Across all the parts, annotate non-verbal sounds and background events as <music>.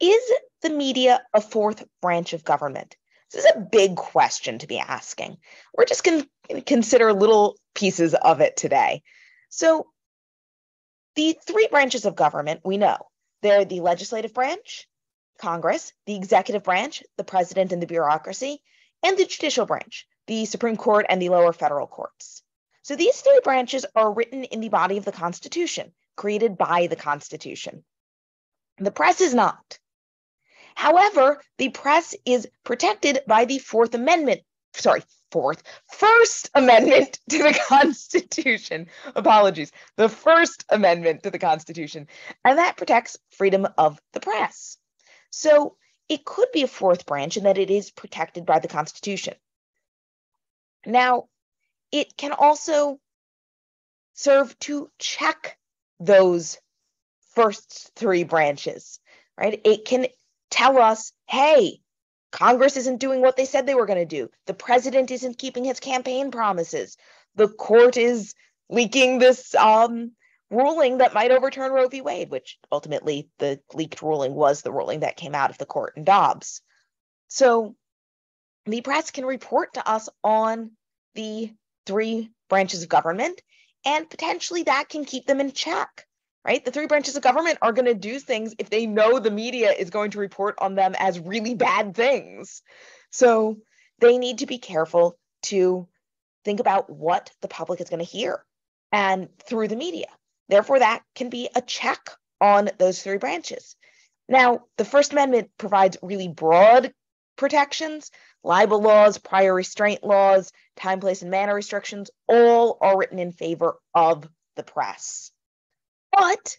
is the media a fourth branch of government? This is a big question to be asking. We're just going to consider little pieces of it today. So, the three branches of government we know they're the legislative branch, Congress, the executive branch, the president and the bureaucracy, and the judicial branch, the Supreme Court and the lower federal courts. So these three branches are written in the body of the Constitution, created by the Constitution. The press is not. However, the press is protected by the Fourth Amendment, sorry, Fourth, First Amendment <laughs> to the Constitution. Apologies. The First Amendment to the Constitution. And that protects freedom of the press. So it could be a fourth branch in that it is protected by the Constitution. Now, it can also serve to check those first three branches, right? It can tell us, hey, Congress isn't doing what they said they were going to do. The president isn't keeping his campaign promises. The court is leaking this um, ruling that might overturn Roe v. Wade, which ultimately the leaked ruling was the ruling that came out of the court in Dobbs. So the press can report to us on the three branches of government, and potentially that can keep them in check right? The three branches of government are going to do things if they know the media is going to report on them as really bad things. So they need to be careful to think about what the public is going to hear and through the media. Therefore, that can be a check on those three branches. Now, the First Amendment provides really broad protections. Libel laws, prior restraint laws, time, place, and manner restrictions all are written in favor of the press but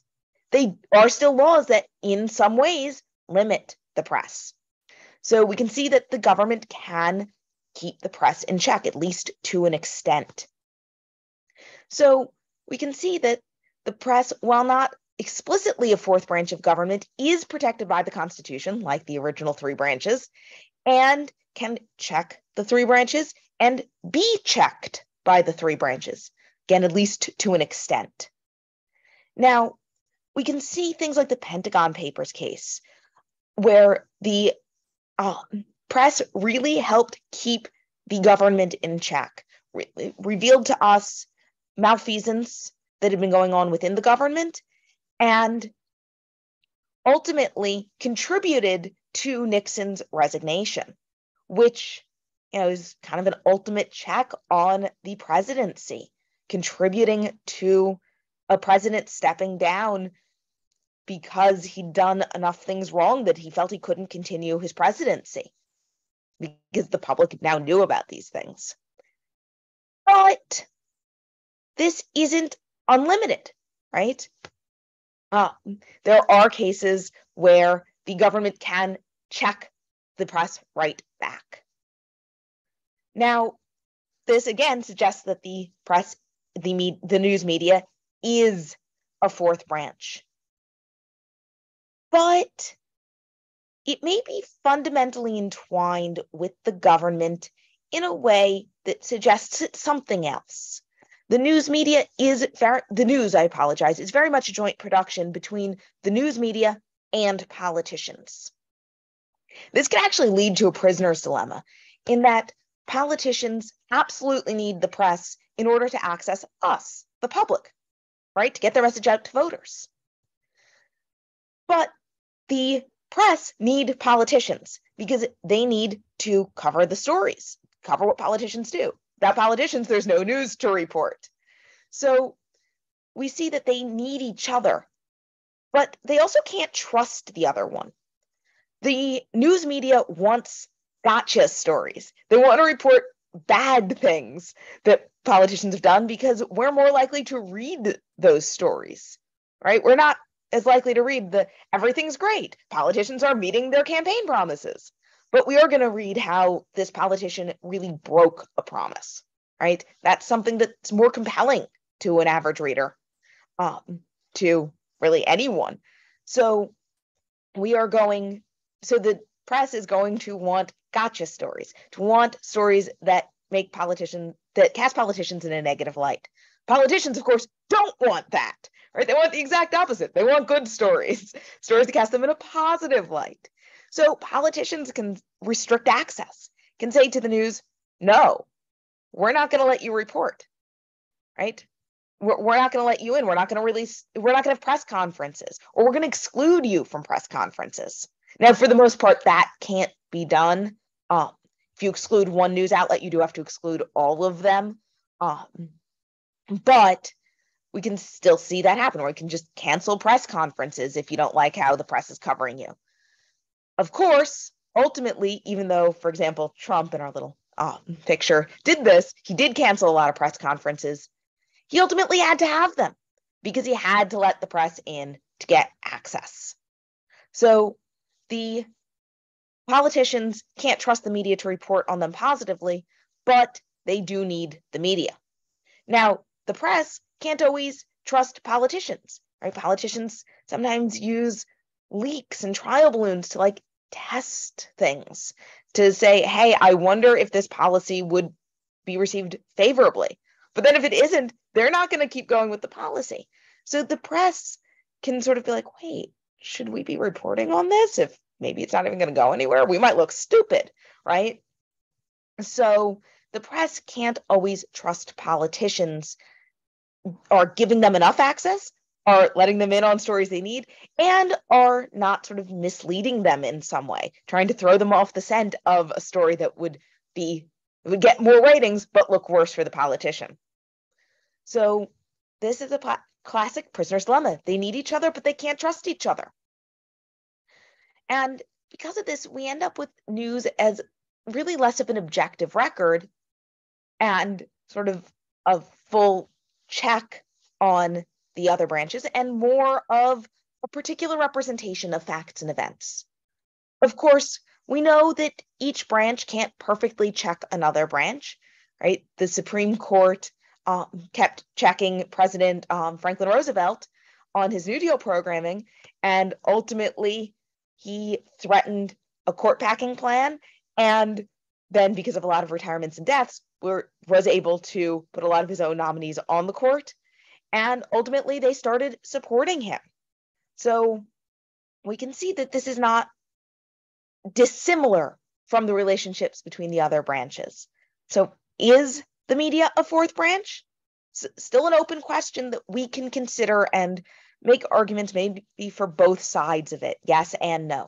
they are still laws that, in some ways, limit the press. So we can see that the government can keep the press in check, at least to an extent. So we can see that the press, while not explicitly a fourth branch of government, is protected by the Constitution, like the original three branches, and can check the three branches and be checked by the three branches, again, at least to an extent. Now, we can see things like the Pentagon Papers case, where the uh, press really helped keep the government in check, Re- revealed to us malfeasance that had been going on within the government, and ultimately contributed to Nixon's resignation, which you know, is kind of an ultimate check on the presidency, contributing to a president stepping down because he'd done enough things wrong that he felt he couldn't continue his presidency because the public now knew about these things. But this isn't unlimited, right? Uh, there are cases where the government can check the press right back. Now, this again suggests that the press, the, me- the news media is a fourth branch. But it may be fundamentally entwined with the government in a way that suggests it's something else. The news media is very, the news, I apologize, is very much a joint production between the news media and politicians. This can actually lead to a prisoner's dilemma in that politicians absolutely need the press in order to access us, the public, right? To get their message out to voters. But the press need politicians because they need to cover the stories, cover what politicians do. Without politicians, there's no news to report. So we see that they need each other, but they also can't trust the other one. The news media wants gotcha stories. They want to report bad things that politicians have done because we're more likely to read those stories, right? We're not as likely to read the everything's great. Politicians are meeting their campaign promises. But we are going to read how this politician really broke a promise, right? That's something that's more compelling to an average reader, um, to really anyone. So we are going, so the press is going to want gotcha stories, to want stories that make politicians, that cast politicians in a negative light. Politicians, of course, don't want that, right? They want the exact opposite. They want good stories, <laughs> stories that cast them in a positive light. So politicians can restrict access, can say to the news, no, we're not going to let you report, right? We're, we're not going to let you in. We're not going to release, we're not going to have press conferences, or we're going to exclude you from press conferences. Now, for the most part, that can't be done. Um, if you exclude one news outlet, you do have to exclude all of them. Um, but we can still see that happen, or we can just cancel press conferences if you don't like how the press is covering you. Of course, ultimately, even though, for example, Trump in our little uh, picture did this, he did cancel a lot of press conferences. He ultimately had to have them because he had to let the press in to get access. So the politicians can't trust the media to report on them positively, but they do need the media. Now, the press can't always trust politicians, right? Politicians sometimes use leaks and trial balloons to like test things to say, hey, I wonder if this policy would be received favorably. But then if it isn't, they're not going to keep going with the policy. So the press can sort of be like, wait, should we be reporting on this if maybe it's not even going to go anywhere? We might look stupid, right? So the press can't always trust politicians or giving them enough access are letting them in on stories they need and are not sort of misleading them in some way, trying to throw them off the scent of a story that would be would get more ratings but look worse for the politician. So this is a classic prisoner's dilemma. They need each other, but they can't trust each other. And because of this, we end up with news as really less of an objective record and sort of a full check on the other branches and more of a particular representation of facts and events. Of course, we know that each branch can't perfectly check another branch, right? The Supreme Court um, kept checking President um, Franklin Roosevelt on his New Deal programming, and ultimately he threatened a court packing plan. And then, because of a lot of retirements and deaths, were, was able to put a lot of his own nominees on the court and ultimately, they started supporting him. So we can see that this is not dissimilar from the relationships between the other branches. So, is the media a fourth branch? S- still an open question that we can consider and make arguments maybe for both sides of it, yes and no.